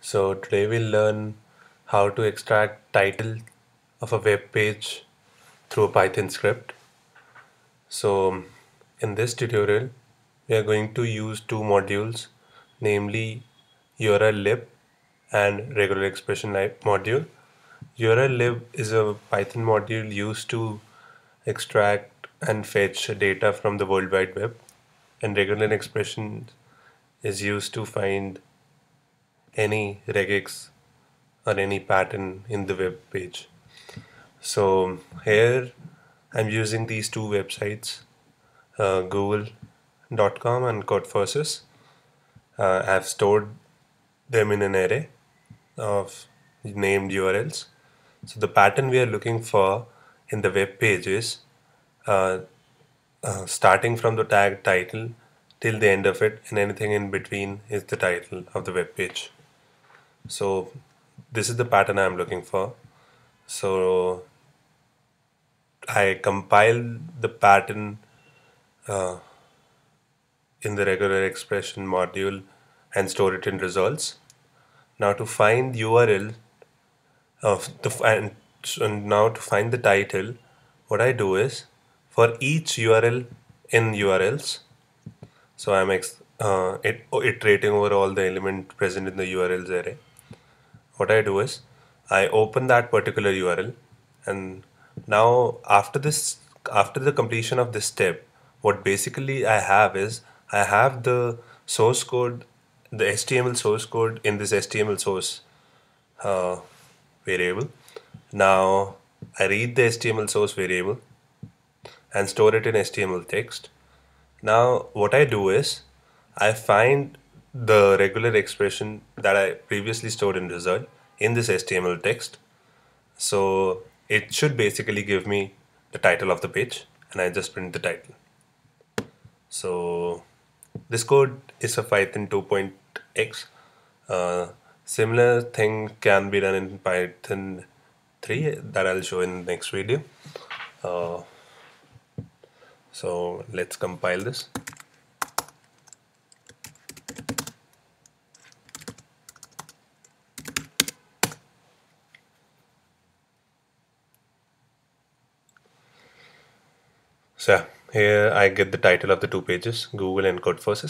So today we'll learn how to extract title of a web page through a Python script. So in this tutorial we are going to use two modules namely urllib and regular expression module. urllib is a Python module used to extract and fetch data from the World Wide Web and regular expression is used to find any regex or any pattern in the web page. So here I'm using these two websites, uh, google.com and Codeforces. Uh, I've stored them in an array of named URLs. So the pattern we are looking for in the web page is uh, uh, starting from the tag title till the end of it and anything in between is the title of the web page so this is the pattern I'm looking for. So I compile the pattern uh, in the regular expression module and store it in results. Now to find URL of the and, and now to find the title what I do is for each URL in URLs so I'm uh, it, iterating over all the element present in the URLs array what I do is I open that particular URL and now after this after the completion of this step what basically I have is I have the source code the HTML source code in this HTML source uh, variable. Now I read the HTML source variable and store it in HTML text. Now what I do is I find the regular expression that I previously stored in result in this HTML text. So it should basically give me the title of the page and I just print the title. So this code is a Python 2.x. Uh, similar thing can be done in Python 3 that I'll show in the next video. Uh, so let's compile this. So here I get the title of the two pages, Google and Codeforces.